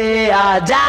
से आ जा